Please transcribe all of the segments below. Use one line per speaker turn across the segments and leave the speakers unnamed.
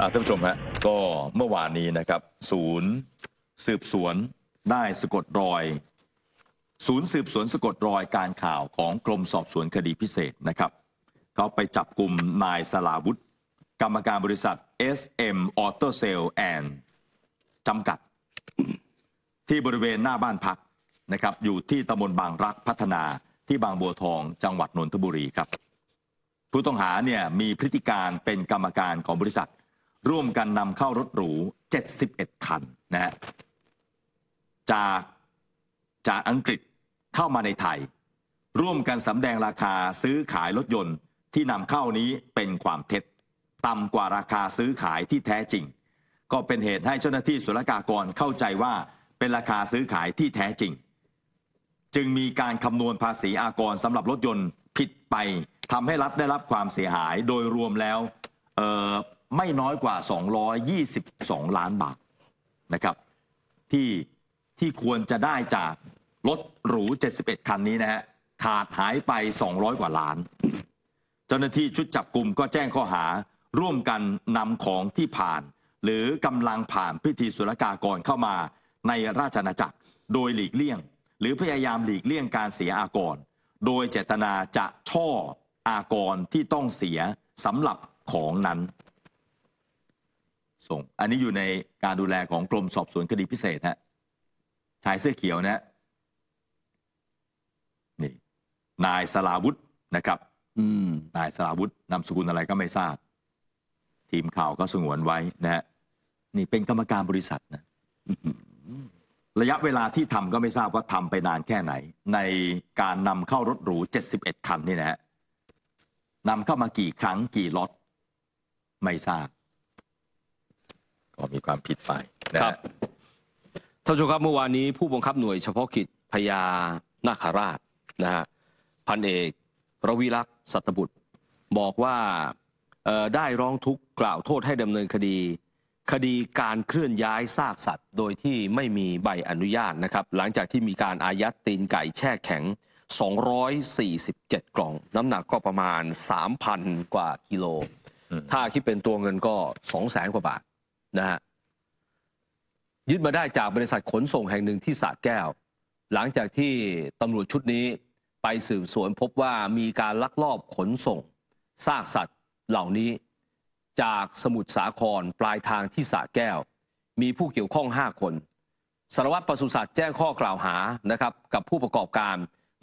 อ่าท่านผู้ชมฮะก็เมื่อวานนี้นะครับ ศูนย์สืบสวนได้สะกดรอย ศูนย์สืบสวนสะกดรอยการข่าวของกรมสอบสวนคดีพิเศษนะครับเขาไปจับกลุ่มนายสลาวุธกรรมการบริษัท SM Auto Sale and จำกัด ที่บริเวณหน้าบ้านพักนะครับ อยู่ที่ตำบลบางรักพัฒนาที่บางบัวทองจังหวัดนนทบุรีครับ ผู้ต้องหาเนี่ยมีพฤติการเป็นกรรมการของบริษัท ร่วมกันนำเข้ารถหรู 71 คันนะฮะจากจากอังกฤษเข้ามาในไทย ร่วมกันสำแดงราคาซื้อขายรถยนต์ที่นำเข้านี้เป็นความเท็จต่ำกว่าราคาซื้อขายที่แท้จริง ก็เป็นเหตุให้เจ้าหน้าที่ศุลกากรเข้าใจว่าเป็นราคาซื้อขายที่แท้จริง จึงมีการคำนวณภาษีอากรสำหรับรถยนต์ผิดไปทำให้รัฐได้รับความเสียหายโดยรวมแล้ว ไม่น้อยกว่า 222 ล้านบาทนะครับ ที่ที่ควรจะได้จากรถหรู 71 คันนี้นะฮะขาดหายไป 200 กว่าล้าน เจ้าหน้าที่ชุดจับกลุ่มก็แจ้งข้อหาร่วมกันนำของที่ผ่าน หรือกำลังผ่านพิธีศุลกากรเข้ามาในราชอาณาจักร โดยหลีกเลี่ยง หรือพยายามหลีกเลี่ยงการเสียอากร โดยเจตนาจะช่ออากรที่ต้องเสียสำหรับของนั้น ส่ง อันนี้อยู่ในการดูแลของกรมสอบสวนคดีพิเศษฮะชายเสื้อเขียวนะฮะนี่ นายสลาวุธนะครับ
อืม
นายสราวุธนามสกุลอะไรก็ไม่ทราบ ทีมข่าวก็สงวนไว้นะฮะนี่เป็นกรรมการบริษัทนะอื้อหือระยะเวลาที่ทำก็ไม่ทราบว่าทำไปนานแค่ไหน ในการนำเข้ารถหรู 71 คันนี่นะฮะนำเข้ามากี่ครั้งกี่ล็อตไม่ทราบ ก็มีความผิดไปนะฮะ
ครับท่านผู้ชมครับเมื่อวานนี้ผู้บังคับหน่วยเฉพาะกิจพญานาคราชนะฮะพันเอกรวิลักษ์สัตบุตร บอกว่าเอ่อได้ร้องทุกข์กล่าวโทษให้ดำเนินคดี คดีการเคลื่อนย้ายซากสัตว์ โดยที่ไม่มีใบอนุญาตนะครับ หลังจากที่มีการอายัดตีนไก่แช่แข็ง 247 กล่อง น้ำหนักก็ประมาณ 3,000 กว่ากิโล ถ้าคิดเป็นตัวเงินก็ 200,000กว่าบาท นะฮะยึดมาได้จากบริษัทขนส่งแห่งหนึ่งที่สระแก้ว หลังจากที่ตำรวจชุดนี้ไปสืบสวนพบว่ามีการลักลอบขนส่งซากสัตว์เหล่านี้ จากสมุทรสาครปลายทางที่สระแก้ว มีผู้เกี่ยวข้อง 5 คนสารวัตรปศุสัตว์แจ้งข้อกล่าวหานะครับกับผู้ประกอบการ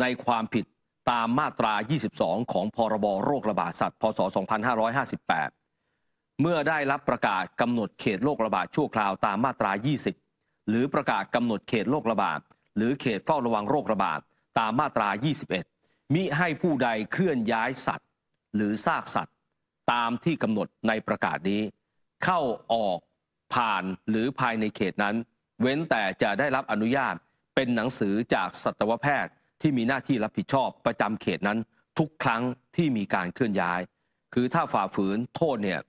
ในความผิดตามมาตรา 22 ของพรบโรคระบาดสัตว์ พศ 2558 เมื่อได้รับประกาศกำหนดเขตโรคระบาดชั่วคราวตามมาตรา 20 หรือประกาศกำหนดเขตโรคระบาด หรือเขตเฝ้าระวังโรคระบาดตามมาตรา 21 มิให้ผู้ใดเคลื่อนย้ายสัตว์ หรือซากสัตว์ ตามที่กำหนดในประกาศนี้ เข้าออกผ่านหรือภายในเขตนั้น เว้นแต่จะได้รับอนุญาตเป็นหนังสือจากสัตวแพทย์ที่มีหน้าที่รับผิดชอบประจำเขตนั้น ทุกครั้งที่มีการเคลื่อนย้าย คือถ้าฝ่าฝืนโทษเนี่ย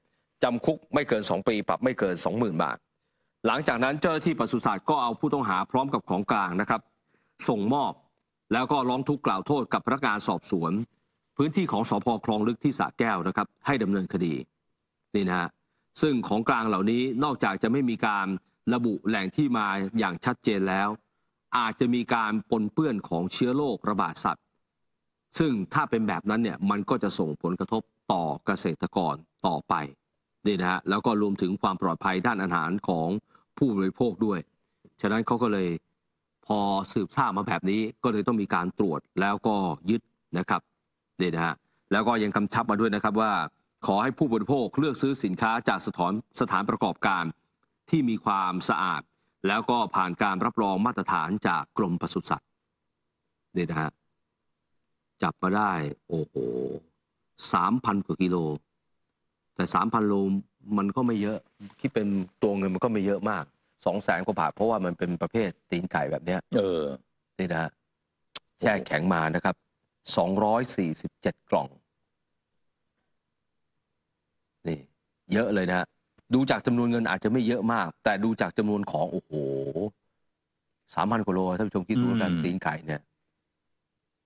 จำคุกไม่เกิน 2 ปี ปรับไม่เกิน 20,000 บาท หลังจากนั้นเจ้าหน้าที่ปศุสัตว์ก็เอาผู้ต้องหาพร้อมกับของกลางนะครับ ส่งมอบแล้วก็ร้องทุกข์กล่าวโทษกับพนักงานสอบสวน พื้นที่ของสพคลองลึกที่สระแก้วนะครับ ให้ดำเนินคดีนี่นะฮะซึ่งของกลางเหล่านี้นอกจากจะไม่มีการระบุแหล่งที่มาอย่างชัดเจนแล้ว อาจจะมีการปนเปื้อนของเชื้อโรคระบาดสัตว์ ซึ่งถ้าเป็นแบบนั้นเนี่ยมันก็จะส่งผลกระทบต่อเกษตรกรต่อไป นี่นะฮะแล้วก็รวมถึงความปลอดภัยด้านอาหารของผู้บริโภคด้วย ฉะนั้นเขาก็เลยพอสืบทราบมาแบบนี้ก็เลยต้องมีการตรวจแล้วก็ยึดนะครับนี่นะฮะแล้วก็ยังกำชับมาด้วยนะครับว่า ขอให้ผู้บริโภคเลือกซื้อสินค้าจากสถานสถานประกอบการ ที่มีความสะอาด แล้วก็ผ่านการรับรองมาตรฐานจากกรมปศุสัตว์นี่นะฮะจับมาได้โอ้โหสามพันกว่ากิโล แต่สามพันโลมันก็ไม่เยอะคิดเป็นตัวเงินมันก็ไม่เยอะมากสองแสนกว่าบาทเพราะว่ามันเป็นประเภทตีนไก่แบบเนี้ย
เออ
นี่นะฮะแช่แข็งมานะครับสองร้อยสี่สิบเจ็ดกล่อง นี่ เยอะเลยนะฮะดูจากจำนวนเงินอาจจะไม่เยอะมาก แต่ดูจากจำนวนของโอ้โหสามพันกว่าโลท่านผู้ชมคิดดูแล้วกัน
อืม
ตีนไก่เนี่ย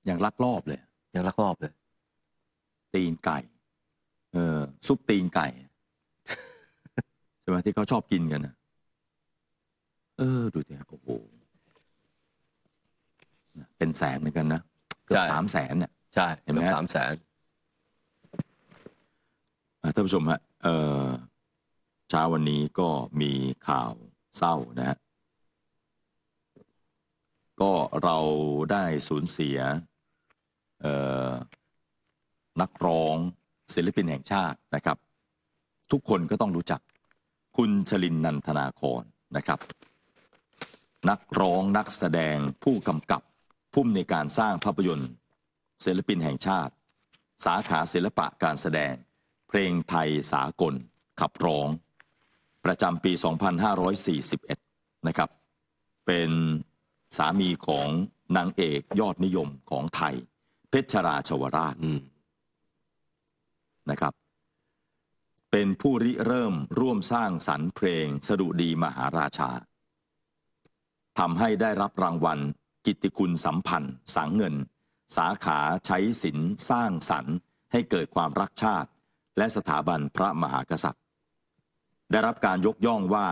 อย่างลักลอบเลย
ยังลักลอบเลย
ตีนไก่เออ ซุปตีนไก่ไหมที่เขาชอบกินกันนะเออ ดูสิโอ้โหเป็นแสนเหมือนกันนะเกือบสามแสนเนี่ย
ใช่
เห็นไหมฮะ
สามแสน
อะท่านผู้ชมฮะเอ่อเช้าวันนี้ก็มีข่าวเศร้านะฮะก็เราได้สูญเสียเอ่อนักร้อง ศิลปินแห่งชาตินะครับ ทุกคนก็ต้องรู้จักคุณชลินนันทนาครนะครับ นักร้องนักแสดงผู้กำกับผู้ในการสร้างภาพยนตร์ ศิลปินแห่งชาติ สาขาศิลปะการแสดง เพลงไทยสากล ขับร้อง ประจำปี 2541 นะครับ เป็นสามีของนางเอกยอดนิยมของไทย เพชรราชวราช นะครับ เป็นผู้ริเริ่มร่วมสร้างสรรค์เพลงสดุดีมหาราชาทำให้ได้รับรางวัล กิตติคุณสัมพันธ์ สังเงิน สาขาใช้ศิลสร้างสรรค์ ให้เกิดความรักชาติ และสถาบันพระมหากษัตริย์ ได้รับการยกย่องว่า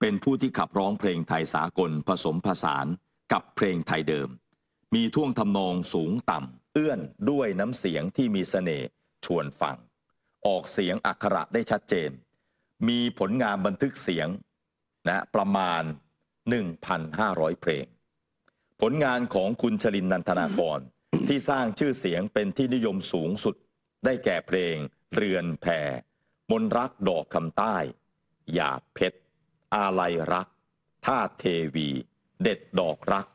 เป็นผู้ที่ขับร้องเพลงไทยสากลผสมผสานกับเพลงไทยเดิม มีท่วงทำนองสูงต่ำเอื้อนด้วยน้ำเสียงที่มีเสน่ห์ชวนฟัง ออกเสียงอักขระได้ชัดเจน มีผลงานบันทึกเสียงนะประมาณ 1,500 เพลง ผลงานของคุณชลินนันทนาครที่สร้างชื่อเสียงเป็นที่นิยมสูงสุด ได้แก่เพลง เรือนแพรมนรักดอกคำใต้ หยาเพชร อาลัยรักท่าเทวี เด็ดดอกรัก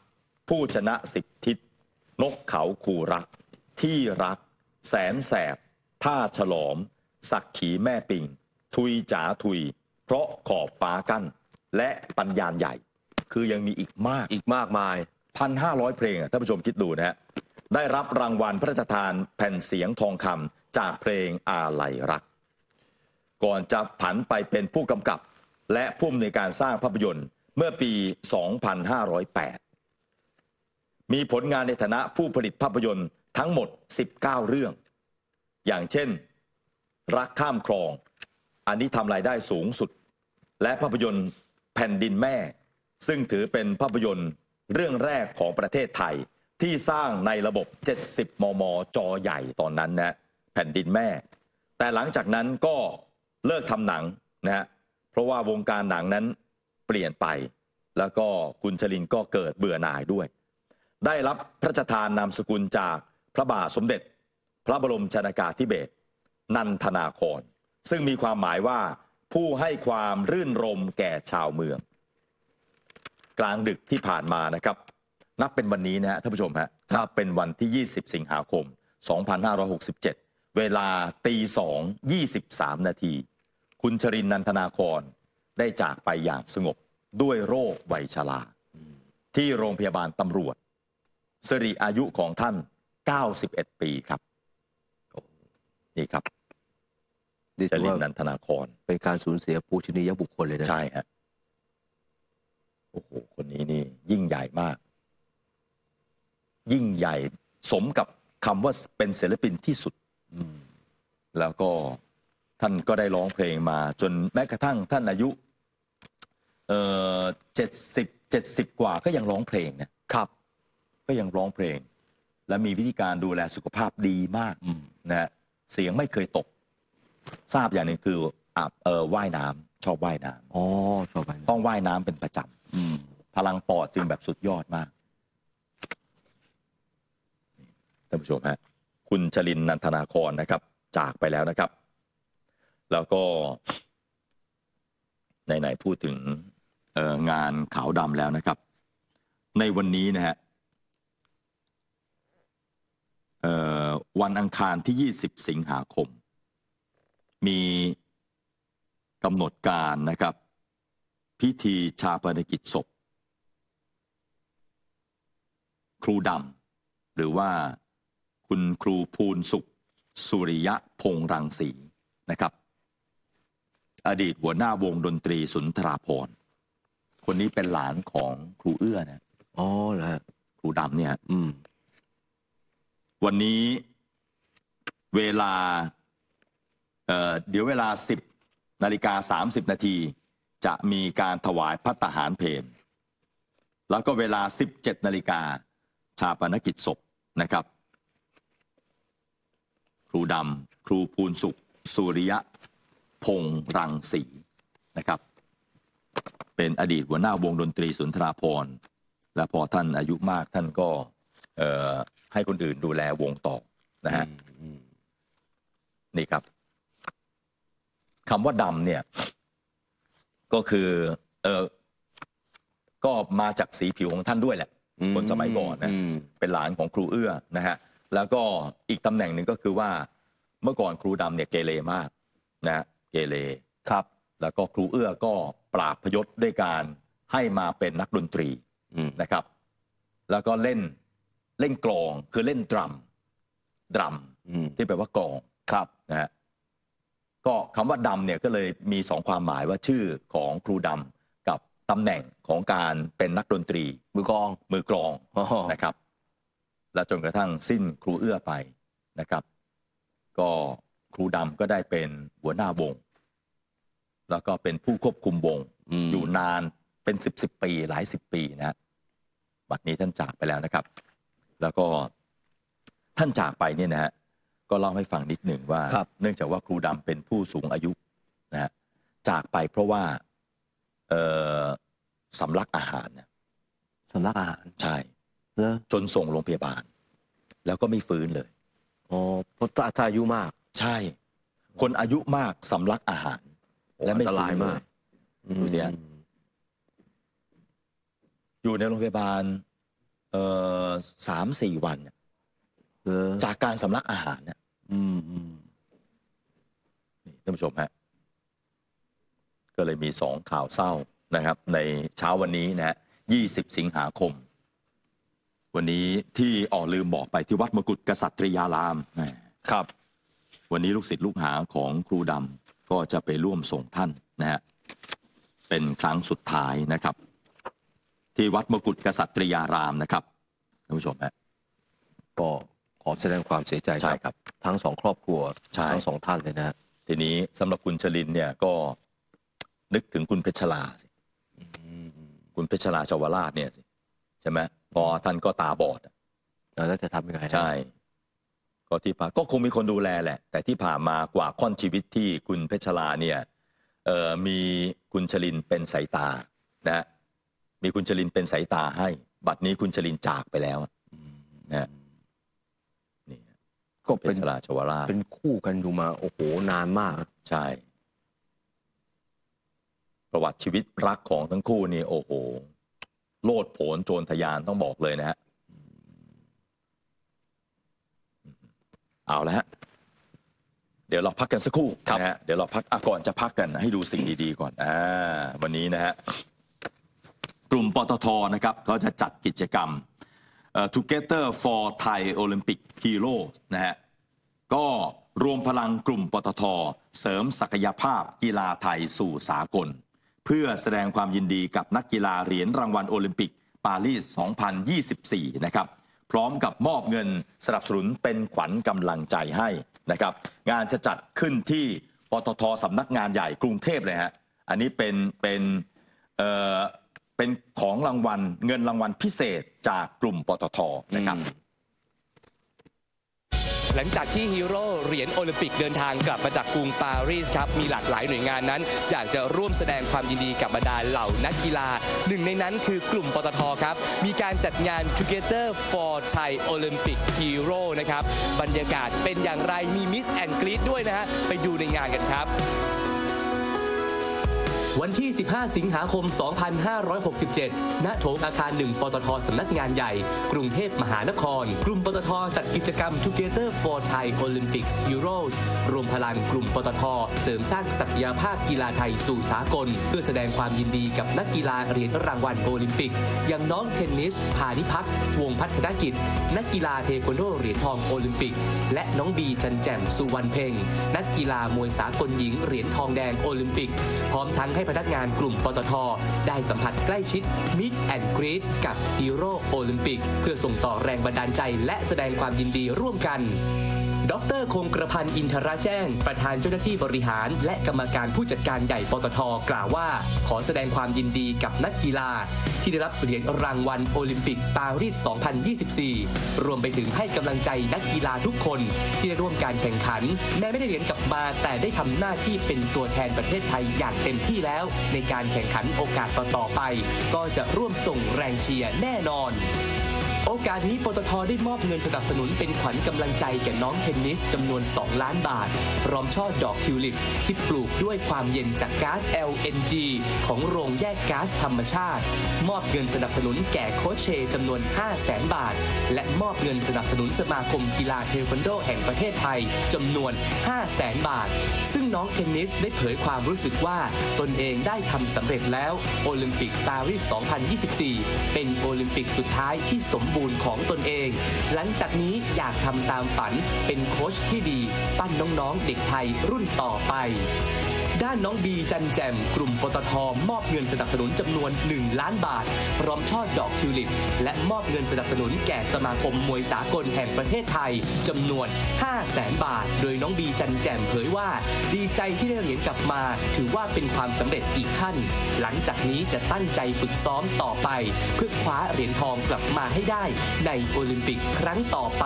ผู้ชนะสิบทิศนกเขาคู่รัก ที่รัก แสนแสบ ท่าฉลอม สักขีแม่ปิง ทุยจ๋าทุย เพราะขอบฟ้ากั้น และปัญญาณใหญ่ คือยังมีอีกมาก
อีกมากมาย
พันห้าร้อยเพลงอะท่านผู้ชมคิดดูนะฮะได้รับรางวัลพระราชทานแผ่นเสียงทองคำจากเพลงอาลัยรัก ก่อนจะผันไปเป็นผู้กำกับ และผู้อำนวยการสร้างภาพยนตร์เมื่อปี 2508 มีผลงานในฐานะผู้ผลิตภาพยนตร์ทั้งหมด 19 เรื่อง อย่างเช่น รักข้ามคลอง อันนี้ทำรายได้สูงสุด และภาพยนตร์แผ่นดินแม่ ซึ่งถือเป็นภาพยนตร์เรื่องแรกของประเทศไทยที่สร้างในระบบ 70 มม จอใหญ่ตอนนั้นนะแผ่นดินแม่ แต่หลังจากนั้นก็เลิกทำหนังนะฮะเพราะว่าวงการหนังนั้นเปลี่ยนไป แล้วก็คุณชลินก็เกิดเบื่อหน่ายด้วย ได้รับพระราชทานนามสกุลจากพระบาทสมเด็จ พระบรมชนากาธิเบศร นันทนาคร ซึ่งมีความหมายว่า ผู้ให้ความรื่นรมแก่ชาวเมือง กลางดึกที่ผ่านมานะครับ นับเป็นวันนี้นะฮะท่านผู้ชมฮะนับเป็นวันที่ 20 สิงหาคม 2567 เวลาตีสอง23นาที คุณชรินนันทนาครได้จากไปอย่างสงบด้วยโรคไวชราที่โรงพยาบาลตำรวจสิริอายุของท่าน 91 ปีครับ นี่ครับ
นี่
ช
ถือ
ลิน
ว่า
นันทนาคร
เป็นการสูญเสียปูชนียบุคคลเลยนะ
ใช่ฮะโอ้โหคนนี้นี่ ยิ่งใหญ่มาก ยิ่งใหญ่สมกับคำว่าเป็นศิลปินที่สุด
อืม
แล้วก็ท่านก็ได้ร้องเพลงมา จนแม้กระทั่งท่านอายุเอ่อเจ็ดสิบเจ็ดสิบกว่าก็ยังร้องเพลงนะครับ ก็ยังร้องเพลง และมีวิธีการดูแลสุขภาพดีมาก
อืม
นะฮะเสียงไม่เคยตก ทราบอย่างหนึ่งคืออาบเออว่ายน้ำชอบว่ายน้ำ
อ๋อชอบไป
ต้องว่ายน้ำเป็นประจ
อืมำ
พลังปอดจึงแบบสุดยอดมากท่านผู้ชมฮะคุณชลินนันทนาครนะครับ จากไปแล้วนะครับ แล้วก็ไหนๆพูดถึงเอ่องานขาวดำแล้วนะครับ ในวันนี้นะฮะเอ่อวันอังคารที่ 20 สิงหาคม มีกำหนดการนะครับ พิธีชาปนกิจศพ ครูดำหรือว่าคุณครูภูลสุข สุริยะพงษ์รังสีนะครับ อดีตหัวหน้าวงดนตรีสุนทราพรณ์คนนี้เป็นหลานของครูเอื้อนะ
อ๋อเหรอฮะ
ครูดำเนี่ย
อืม
วันนี้เวลา เอ่อเดี๋ยวเวลา 10นาฬิกา30 นาที จะมีการถวายพัตตาหารเพลแล้วก็เวลา 17นาฬิกาชาปนกิจศพนะครับ ครูดำครูภูนสุข สุริยะ พงษ์รังสีนะครับ เป็นอดีตหัวหน้าวงดนตรีสุนทราพรณ์และพอท่านอายุมากท่านก็เอ่อให้คนอื่นดูแลวงต่อนะฮะนี่ครับ คำว่าดำเนี่ย ก็คือเออก็มาจากสีผิวของท่านด้วยแหละ คนสมัยก่อนนะ
ม
เป็นหลานของครูเอื้อนะฮะแล้วก็อีกตำแหน่งหนึ่งก็คือว่าเมื่อก่อนครูดำเนี่ยเกเรมากนะฮะเกเร
ครับ
แล้วก็ครูเอื้อก็ปราบพยศด้วยการให้มาเป็นนักดนตรี
อืม
นะครับ แล้วก็เล่นเล่นกลองคือเล่นดรัมดรัม
อืม
ที่แปลว่ากลอง
ครับ
นะฮะ ก็คำว่าดำเนี่ยก็เลยมีสองความหมายว่าชื่อของครูดำกับตำแหน่งของการเป็นนักดนตรี
มือกลอง
มือกลอง
อ๋อ
นะครับ และจนกระทั่งสิ้นครูเอื้อไปนะครับ ก็ครูดำก็ได้เป็นหัวหน้าวง แล้วก็เป็นผู้ควบคุมวง
ม
อยู่นานเป็นสิบสิบปีหลายสิบปีนะฮะบัดนี้ท่านจากไปแล้วนะครับ แล้วก็ท่านจากไปเนี่ยนะฮะ ก็เล่าให้ฟังนิดหนึ่งว่า
ครับ
เนื่องจากว่าครูดำเป็นผู้สูงอายุนะฮะจากไปเพราะว่าเอ่อสำลักอาหารเนี่ย
สำนักอาหาร
ใช่
เนอะ
จนส่งโรงพยาบาล แล้วก็ไม่ฟื้นเลย
อ๋อเพราะถ้าอายุมาก
ใช่ คนอายุมากสำลักอาหาร
โอ้
และไม่
อันต
ฟื้
ราย
นเล
มาก
ดูสิฮะอยู่ในโรงพยาบาลเอ่อสามสี่วันเนี่ย
เออ
จากการสำลักอาหารเนี่ย
อืมอืม
นี่ท่านผู้ชมฮะก็เลยมีสองข่าวเศร้านะครับ ในเช้าวันนี้นะฮะยี่สิบสิงหาคม วันนี้ที่ออกลืมบอกไปที่วัดมกุฎกษัตริยารามแหม
ครับ
วันนี้ลูกศิษย์ลูกหาของครูดำก็จะไปร่วมส่งท่านนะฮะเป็นครั้งสุดท้ายนะครับ ที่วัดมกุฎกษัตริยารามนะครับท่านผู้ชมฮะ
ก็ข อแสดงความเสียใจ
ใช่ครับ
ทั้งสองครอบครัว
ใช่
ทั้งสองท่านเลยนะ
ทีนี้สำหรับคุณชลินเนี่ยก็นึกถึงคุณเพชรลาสิคุณเพชรลาชาวราชเนี่ยสิใช่ไหมเพอท่านก็ตาบอดอะ
แล้วจะทำยังไงฮะ
ใช่ก็ที่ผ่านก็คงมีคนดูแลแหละ แต่ที่ผ่านมากว่าค่อนชีวิตที่คุณเพชรลาเนี่ยเอ่อมีคุณชลินเป็นสายตานะฮะมีคุณชลินเป็นสายตาให้ บัดนี้คุณชลินจากไปแล้วอะนะฮะนี่
ก็
เพ
เป็น
ชรลาชวราช
เป็นคู่กันอยู่มา โอ้โห นานมาก
ใช่ ประวัติชีวิตรักของทั้งคู่นี่โอ้โห โลดโผนโจรทยานต้องบอกเลยนะฮะ เอาละฮะ เดี๋ยวเราพักกันสักครู่นะฮะเดี๋ยวเราพักอะก่อนจะพักกัน ให้ดูสิ่งดีๆก่อนอ่าวันนี้นะฮะ กลุ่มปตทนะครับ ก็จะจัดกิจกรรมเอ่อ Together for Thai Olympic Heroes นะฮะก็รวมพลังกลุ่มปตท เสริมศักยภาพกีฬาไทยสู่สากล เพื่อแสดงความยินดีกับนักกีฬาเหรียญรางวัลโอลิมปิกปารีส 2024 นะครับ พร้อมกับมอบเงินสนับสนุนเป็นขวัญกำลังใจให้นะครับ งานจะจัดขึ้นที่ปตทสำนักงานใหญ่กรุงเทพเลยฮะ อันนี้เป็นเป็น เป็นของรางวัลเงินรางวัลพิเศษจากกลุ่มปตทนะครับ
หลังจากที่ฮีโร่เหรียญโอลิมปิกเดินทางกลับมาจากกรุงปารีสครับมีหลากหลายหน่วยงานนั้น อยากจะร่วมแสดงความยินดีกับบรรดาเหล่านักกีฬา หนึ่งในนั้นคือกลุ่มปตทครับ มีการจัดงาน Together for Thai Olympic Hero นะครับ บรรยากาศเป็นอย่างไรมีมิสแอนกรีดด้วยนะฮะ ไปดูในงานกันครับ วันที่ 15 สิงหาคม 2567 ณ โถงอาคาร 1 ปตทสำนักงานใหญ่ กรุงเทพมหานคร กลุ่มปตทจัดกิจกรรม Together for Thai Olympics Euros รวมพลังกลุ่มปตท เสริมสร้างศักยภาพกีฬาไทยสู่สากล เพื่อแสดงความยินดีกับนักกีฬาเหรียญรางวัลโอลิมปิก อย่างน้องเทนนิส พาณิภัค วงศ์พัฒนกิจ นักกีฬาเทควันโดเหรียญทองโอลิมปิก และน้องบีจันทร์แจ่มสุวรรณเพ็งนักกีฬามวยสากลหญิงเหรียญทองแดงโอลิมปิก พร้อมทั้งให้พนักงานกลุ่มปตท ได้สัมผัสใกล้ชิด meet and greet กับฮีโร่โอลิมปิก เพื่อส่งต่อแรงบันดาลใจและแสดงความยินดีร่วมกัน ดรคงกระพันธ์อินทราแจ้ง ประธานเจ้าหน้าที่บริหาร และกรรมการผู้จัดการใหญ่ปตทกล่าวว่า ขอแสดงความยินดีกับนักกีฬา ที่ได้รับเหรียญรางวัลโอลิมปิกปารีส 2024 รวมไปถึงให้กำลังใจนักกีฬาทุกคน ที่ได้ร่วมการแข่งขัน แม้ไม่ได้เหรียญกลับมา แต่ได้ทำหน้าที่เป็นตัวแทนประเทศไทยอย่างเต็มที่แล้ว ในการแข่งขันโอกาสต่อๆไป ก็จะร่วมส่งแรงเชียร์แน่นอน โอกาสนี้ปตทได้มอบเงินสนับสนุนเป็นขวัญกำลังใจแก่น้องเทนนิสจำนวน 2 ล้านบาท พร้อมช่อดอกทิวลิปที่ปลูกด้วยความเย็นจากก๊าซ LNG ของโรงแยกก๊าซธรรมชาติ มอบเงินสนับสนุนแก่โคชเชจำนวน 5 0 0แสนบาท และมอบเงินสนับสนุนสมาคมกีฬาเทควันโดแห่งประเทศไทยจำนวน 5 0 0แสนบาท ซึ่งน้องเทนนิสได้เผยความรู้สึกว่าตนเองได้ทำสำเร็จแล้วโอลิมปิกปารีส 2024 เป็นโอลิมปิกสุดท้ายที่สมบูรณ์ของตนเอง หลังจากนี้อยากทำตามฝันเป็นโค้ชที่ดี ปั้นน้องๆเด็กไทยรุ่นต่อไป ด้านน้องบีจันแจม กลุ่มปตทมอบเงินสนับสนุนจำนวน 1 ล้านบาท พร้อมช่อดอกทิวลิป และมอบเงินสนับสนุนแก่สมาคมมวยสากลแห่งประเทศไทยจำนวน 5 0 0แสนบาท โดยน้องบีจันแจมเผยว่า ดีใจที่ได้เหรียญกลับมา ถือว่าเป็นความสำเร็จอีกขั้น หลังจากนี้จะตั้งใจฝึกซ้อมต่อไป เพื่อคว้าเหรียญทองกลับมาให้ได้ ในโอลิมปิกครั้งต่อไป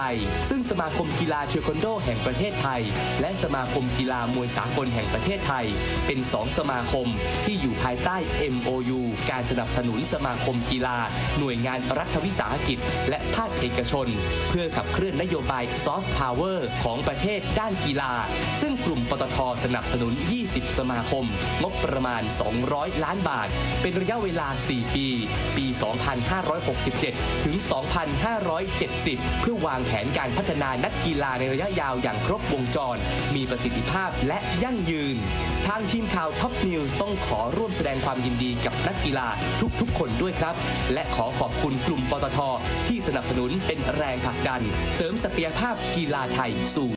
ซึ่งสมาคมกีฬาเทควันโดแห่งประเทศไทย และสมาคมกีฬามวยสากลแห่งประเทศไทยเป็นสองสมาคมที่อยู่ภายใต้ MOU การสนับสนุนสมาคมกีฬา หน่วยงานรัฐวิสาหกิจ และภาคเอกชน เพื่อขับเคลื่อนนโยบายซอฟต์พาวเวอร์ของประเทศด้านกีฬา ซึ่งกลุ่มปตทสนับสนุน 20 สมาคม งบประมาณ 200 ล้านบาท เป็นระยะเวลา 4 ปี ปี 2567 ถึง 2570 เพื่อวางแผนการพัฒนานักกีฬาในระยะยาวอย่างครบวงจร มีประสิทธิภาพและยั่งยืนทางทีมข่าวท็อปนิวส์ต้องขอร่วมแสดงความยินดีกับนักกีฬาทุกๆ คนด้วยครับ และขอขอบคุณกลุ่มปตทที่สนับสนุนเป็นแรงผลักดัน เสริมศักยภาพกีฬาไทยสู่